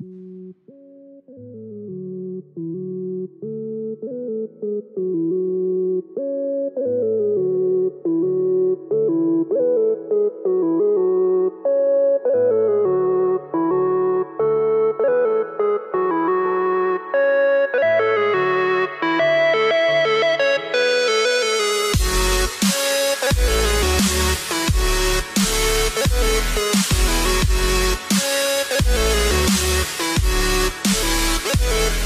Thank you.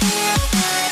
Thank